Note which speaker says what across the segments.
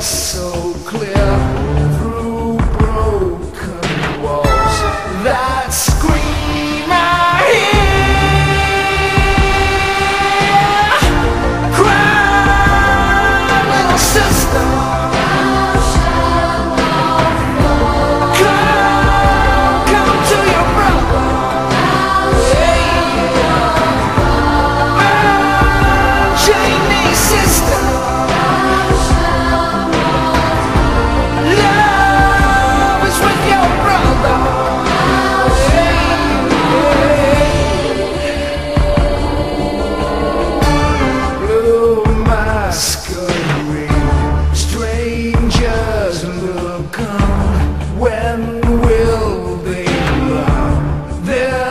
Speaker 1: So.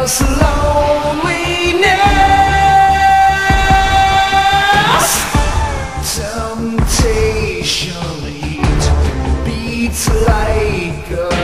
Speaker 1: love's loneliness Temptation, beats like a